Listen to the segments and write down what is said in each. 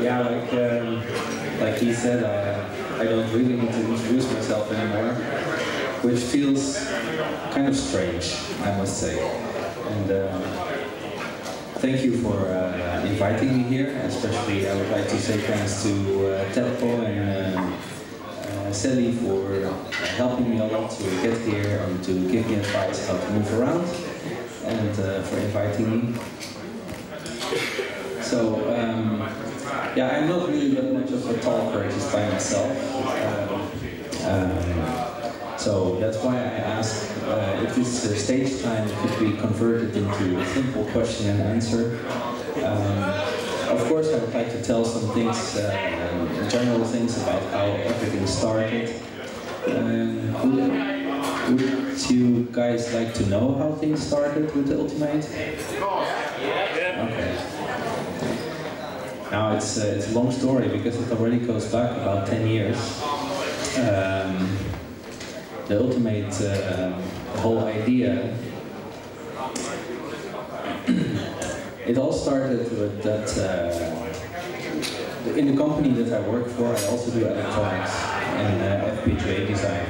yeah, like um, like he said, I, I don't really need to introduce myself anymore, which feels kind of strange, I must say. And uh, thank you for uh, inviting me here. Especially, I would like to say thanks to uh, Telco and uh, uh, Sally for helping me a lot to get here and to give me advice how to move around and uh, for inviting me. So, um, yeah, I'm not really that much of a talker just by myself. Um, um, so that's why I asked uh, if this uh, stage time could be converted into a simple question and answer. Um, of course, I would like to tell some things, uh, general things about how everything started. Um, would, would you guys like to know how things started with the Ultimate? Okay. Now it's uh, it's a long story because it already goes back about 10 years. Um, the ultimate, uh, whole idea, it all started with that. Uh, in the company that I work for, I also do electronics and uh, FPGA design.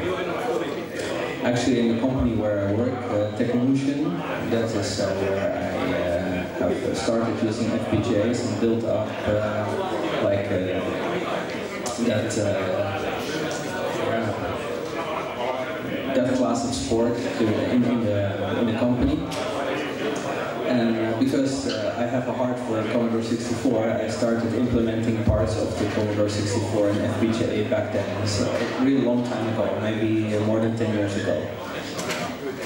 Actually, in the company where I work, uh, Technolution, that is uh, where I uh, have started using FPGAs and built up uh, like uh, that uh, that class of sport in, the in the company. And uh, because uh, I have a heart for Commodore 64, I started implementing parts of the Commodore 64 and FPGA back then. So a really long time ago, maybe more than 10 years ago.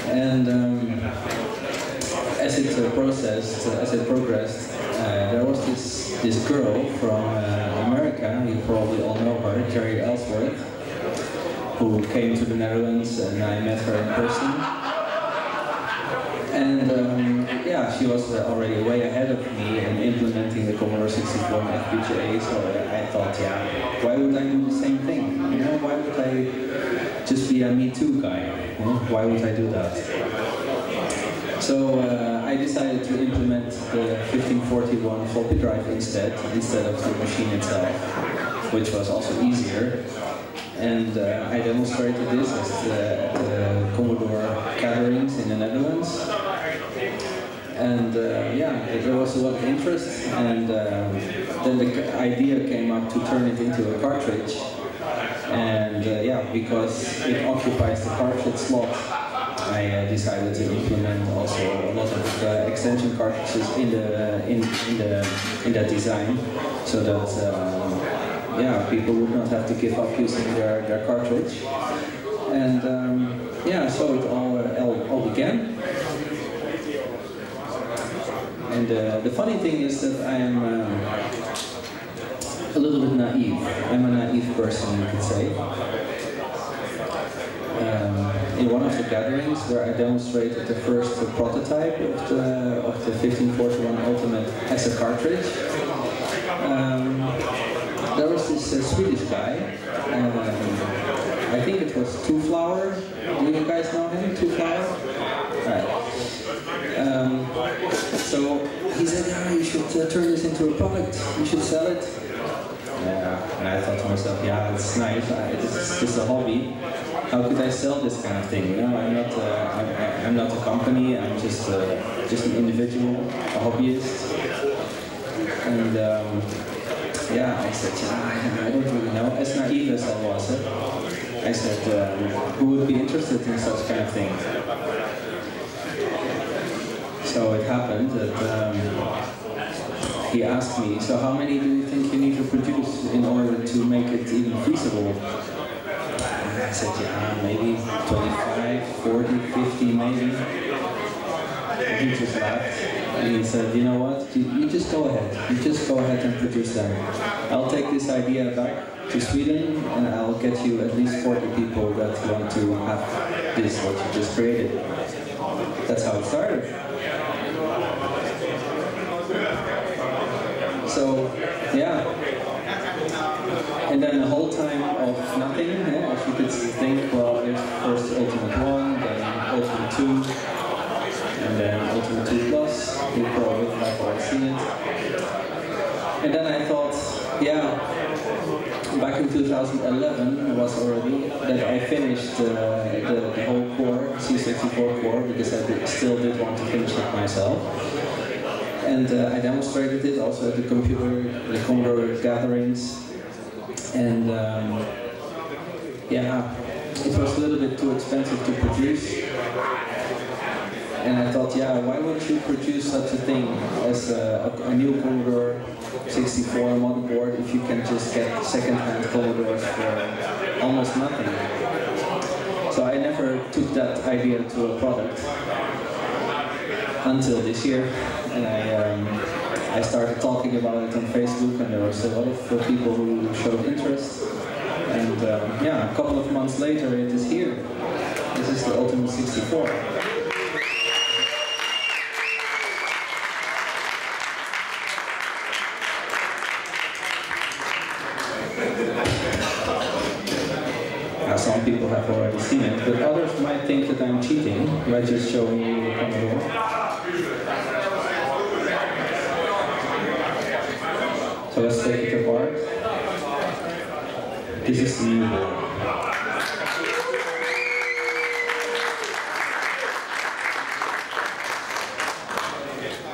And um, it uh, processed, as it progressed, uh, there was this this girl from uh, America. You probably all know her, Jeri Ellsworth, who came to the Netherlands, and I met her in person. And um, yeah, she was uh, already way ahead of me in implementing the Commodore 64 and FPGA, so I thought, yeah, why would I do the same thing? You know, why would I just be a Me Too guy? You know? Why would I do that? So uh, I decided to implement the 1541 floppy drive instead, instead of the machine itself, which was also easier. And uh, I demonstrated this at the, the Commodore gatherings in the Netherlands. And uh, yeah, there was a lot of interest, and uh, then the idea came up to turn it into a cartridge. And uh, yeah, because it occupies the cartridge slot, I uh, decided to implement also a lot of uh, extension cartridges in the in, in the in that design, so that um, yeah, people would not have to give up using their, their cartridge. And um, yeah, so it all, uh, all, all began. And uh, the funny thing is that I am um, a little bit naive. I'm a naive person, you could say. In one of the gatherings where I demonstrated the first prototype of the, of the 1541 Ultimate as a cartridge, um, there was this uh, Swedish guy, um, I think it was Two Flower, do you guys know him, Two Flower? Right. Um, so he said, yeah, you should uh, turn this into a product, you should sell it. Yeah, and I thought to myself, yeah, it's nice, it's just a hobby. How could I sell this kind of thing? You know, I'm not, uh, I'm, I'm not a company, I'm just, uh, just an individual, a hobbyist. And um, yeah, I said, yeah, I don't really know. As naive as I was, I said, um, who would be interested in such kind of thing? So it happened that um, he asked me, so how many do you think you need to produce in order to make it even feasible? I said, yeah, maybe 25, 40, 50 maybe. And he just laughed. And he said, you know what, you, you just go ahead. You just go ahead and produce them. I'll take this idea back to Sweden and I'll get you at least 40 people that want to have this, what you just created. That's how it started. So, yeah. Yeah, back in 2011 was already that I finished uh, the, the, whole core, C64 core, because I did, still did want to finish it myself. And uh, I demonstrated it also at the computer, the Commodore gatherings. And um, yeah, it was a little bit too expensive to produce. And I thought, yeah, why would you produce such a thing as a, a, a new Commodore 64 motherboard if you can just get second-hand Commodores for almost nothing? So I never took that idea to a product until this year, and I um, I started talking about it on Facebook, and there was a lot of people who showed interest. And um, yeah, a couple of months later, it is here. This is the Ultimate 64. some people have already seen it, but others might think that I'm by just showing you the Commodore. So let's take it apart. This is the new board.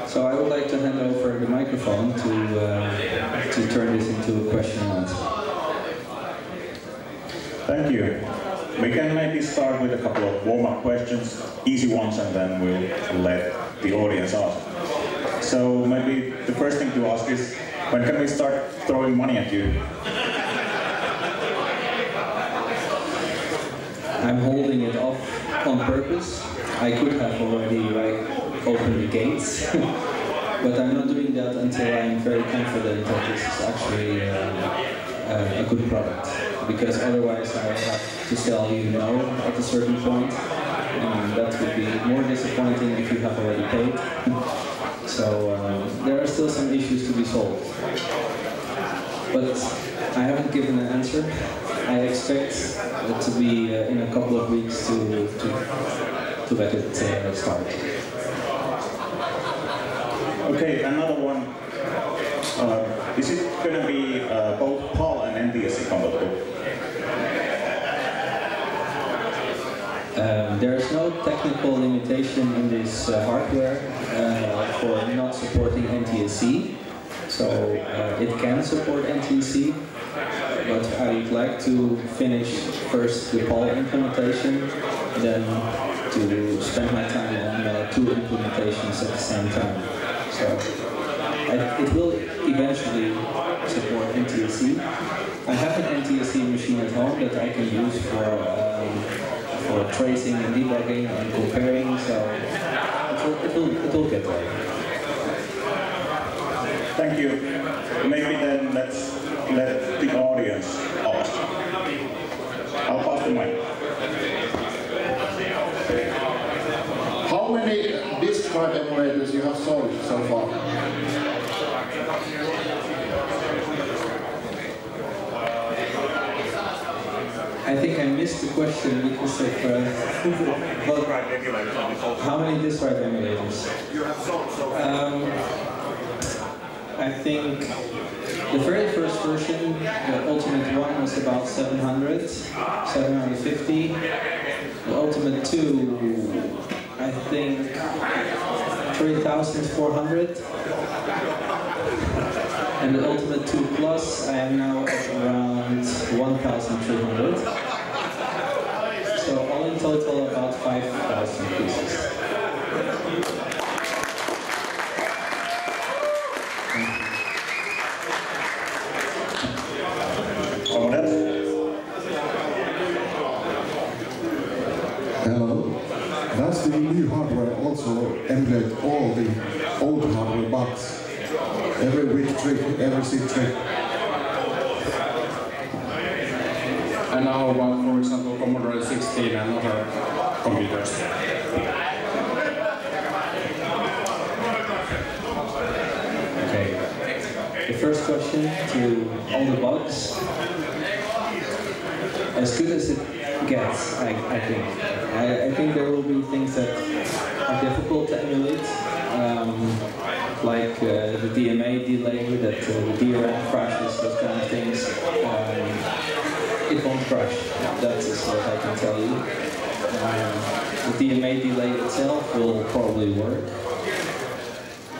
So I would like to hand over the microphone to, uh, to turn this into a question and answer. Thank you. We can maybe start with a couple of warm-up questions, easy ones, and then we'll let the audience ask. So maybe the first thing to ask is, when can we start throwing money at you? I'm holding it off on purpose. I could have already like opened the gates, but I'm not doing that until I'm very confident that this is actually uh, uh, a good product because otherwise I have to tell you no at a certain point, and that would be more disappointing if you have already paid. so um, there are still some issues to be solved. But I haven't given an answer. I expect it to be uh, in a couple of weeks to, to, to let it uh, start. Okay, another one. Uh, is it going to be uh, both PAL and Um, there is no technical limitation in this uh, hardware uh, for not supporting NTSC, so uh, it can support NTSC, but I would like to finish first the PAL implementation, then to spend my time on uh, two implementations at the same time. So it will eventually support NTSC. I have an NTSC machine at home that I can use for um, for tracing and debugging and comparing, so it will, it will get there. Thank you. Maybe then let's let the audience ask. I'll pass the mic. How many disk drive emulators you have sold so far? I missed the question because of uh, how many disk drive emulators? Um, I think the very first version, the Ultimate 1 was about 700, 750. The Ultimate 2, I think 3,400. And the Ultimate 2 Plus, I am now at around 1,300. Total, about 5,000 pieces. Hello. Does the new hardware also emulate all the old hardware bugs? every VIC trick, every SID trick. And about, for example, Commodore 16 and other computers? Okay. The first question to all the bugs. As good as it gets, I, I think. I, I think there will be things that are difficult to emulate. Um, like uh, the DMA delay, that uh, the DRM crashes, those kind of things. Um, it won't crash. What I can tell you. Um, the DMA delay itself will probably work,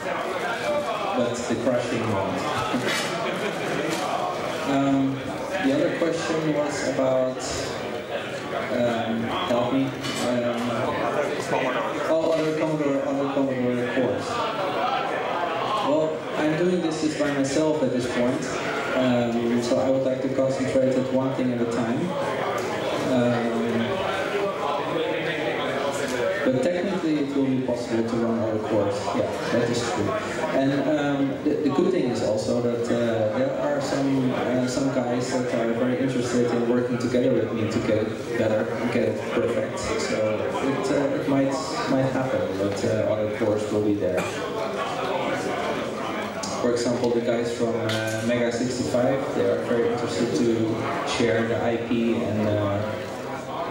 but the crashing won't. um, the other question was about, um, help me, oh, other Commodore, other Commodore cores. Well, I'm doing this just by myself at this point, um, so I would like to concentrate at one thing at a time. Um, but technically it will be possible to run other cores. Yeah, that is true. And um, the, the, good thing is also that uh, there are some uh, some guys that are very interested in working together with me to get it better get it perfect. So it, uh, it might might happen that uh, other cores will be there. For example, the guys from uh, Mega 65, they are very interested to share the IP and, uh,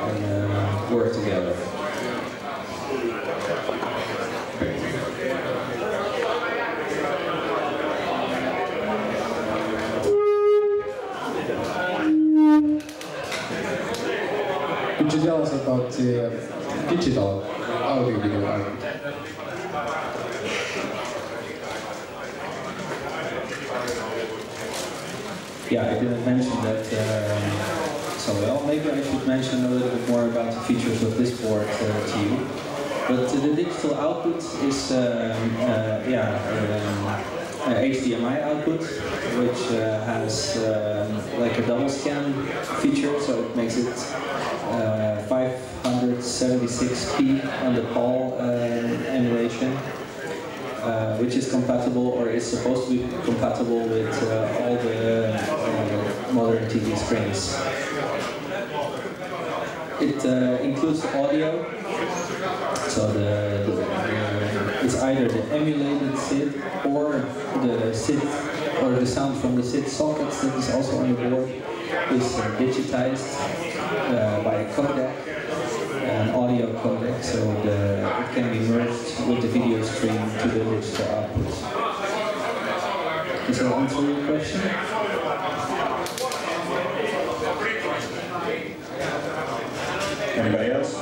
and work together. Could you tell us about uh, digital audio video output? Yeah, I didn't mention that um, so well. Maybe I should mention a little bit more about the features of this board uh, to you. But the digital output is, um, uh, yeah, um, HDMI output, which uh, has um, like a double scan feature, so it makes it uh, 576p on the PAL emulation, uh, which is compatible or is supposed to be compatible with uh, all the uh, modern TV screens. It includes audio, so the, the uh, it's either the emulated SID or the SID or the sound from the SID sockets that is also on the board is uh, digitized uh, by a codec, an audio codec, so the, uh, it can be merged with the video stream to the digital output. Does that answer your question? Anybody else?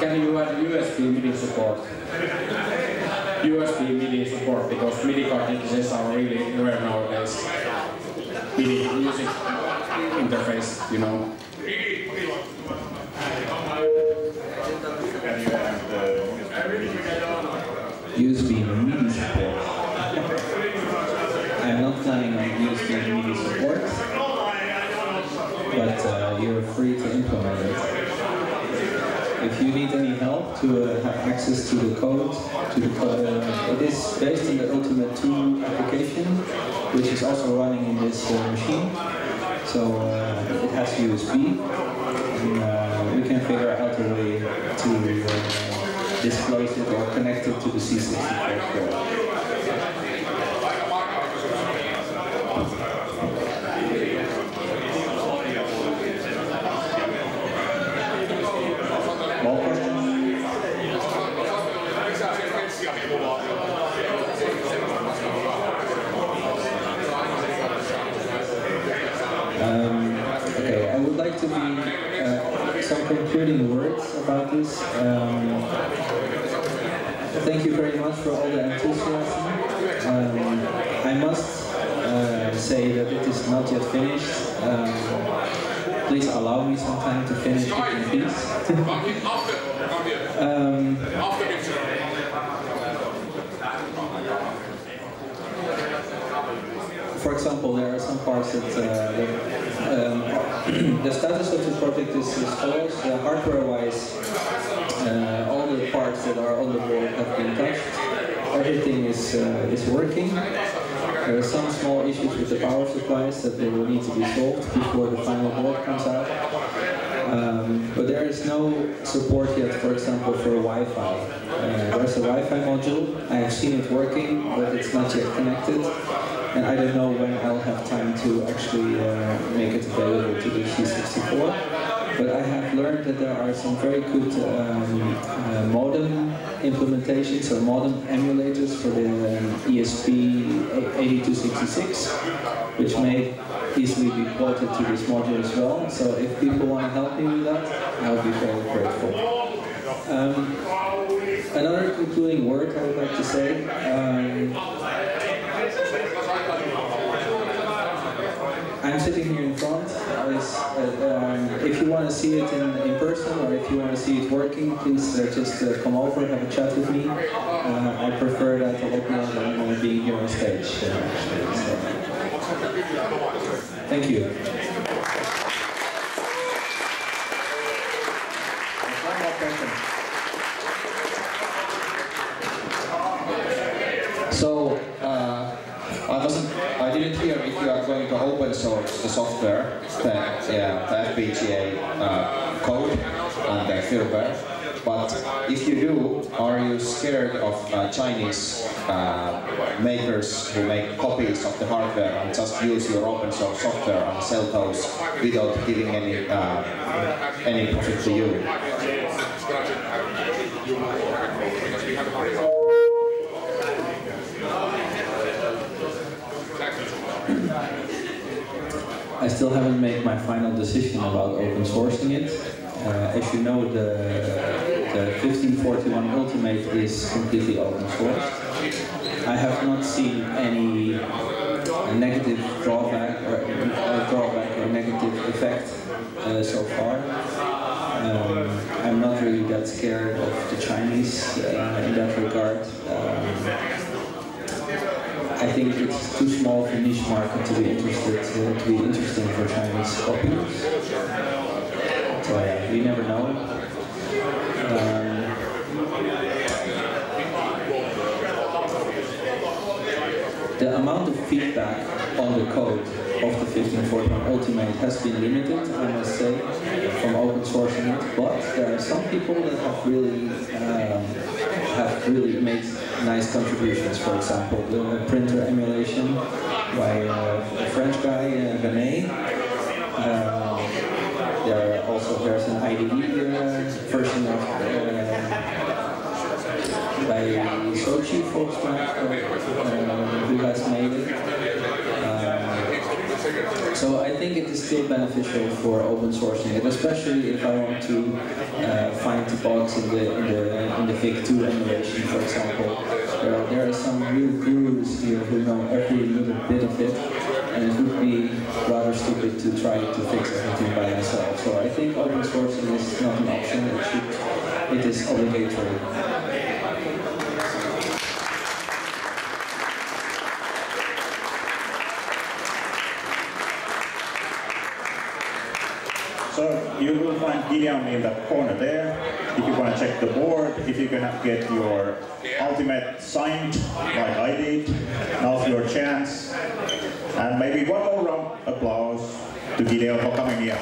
Can you add USB MIDI support? USB MIDI support because MIDI cartridges are really rare nowadays. MIDI music interface, you know. USB MIDI support. I'm not planning on USB MIDI support, but uh, you're free to implement it. If you need any help to uh, have access to the code, to the code, uh, it is based on the Ultimate 2 application, which is also running in this uh, machine. So uh, it has USB, and uh, we can figure out a way to uh, disclose it or connect it to the C64 code. Words about this. Um, thank you very much for all the enthusiasm. Um, I must uh, say that it is not yet finished. Um, please allow me some time to finish it in peace. um, for example, there are some parts that, uh, that um, the status of the project is as follows. Uh, Hardware-wise, uh, all the parts that are on the board have been touched. Everything is uh, is working. There are some small issues with the power supplies that they will need to be solved before the final board comes out. Um, but there is no support yet, for example, for Wi-Fi. Uh, there's a Wi-Fi module. I have seen it working, but it's not yet connected and I don't know when I'll have time to actually uh, make it available to the C64. but I have learned that there are some very good um, uh, implementations or modem emulators for the um, ESP8266, which may easily be ported to this module as well. So if people want to help me with that, I would be very grateful. Um, another concluding word I would like to say. Um, I'm sitting here in front. Is, uh, um, if you want to see it in, in person or if you want to see it working, please uh, just uh, come over, and have a chat with me. Uh, I prefer that lot more than being here on stage. So. Thank you. So, uh, I wasn't, I didn't hear if you are going to open source the software, the, yeah, the FPGA uh, code and the firmware. But if you do, are you scared of uh, Chinese uh, makers who make copies of the hardware and just use your open source software and sell those without giving any uh, any profit to you? I still haven't made my final decision about open sourcing it. Uh, as you know, the, the 1541 Ultimate is completely open sourced. I have not seen any negative drawback or uh, drawback or negative effect uh, so far. Um, I'm not really that scared of the Chinese uh, in that regard. Um, I think it's too small of a niche market to be interested uh, to be interesting for Chinese copies. So yeah, you never know. Um, the amount of feedback on the code of the 1541 Ultimate has been limited, I must say, from open sourcing it. But there are some people that have really um, have really made nice contributions. For example, the printer emulation by uh, a French guy, uh, René. Uh, there are also there's an IDE uh, version of uh, by Sochi Volkswagen uh, who has made it. So I think it is still beneficial for open sourcing it, especially if I want to uh, find the bugs in the in the in the VIC2 emulation, for example. There are, there are some real gurus here who know every little bit of it, and it would be rather stupid to try to fix everything by myself. So I think open sourcing is not an option; it should, it is obligatory. So you will find Gideon in that corner there. If you want to check the board, if you can get your ultimate signed like I did, now's your chance. And maybe one more round applause to Gideon for coming here.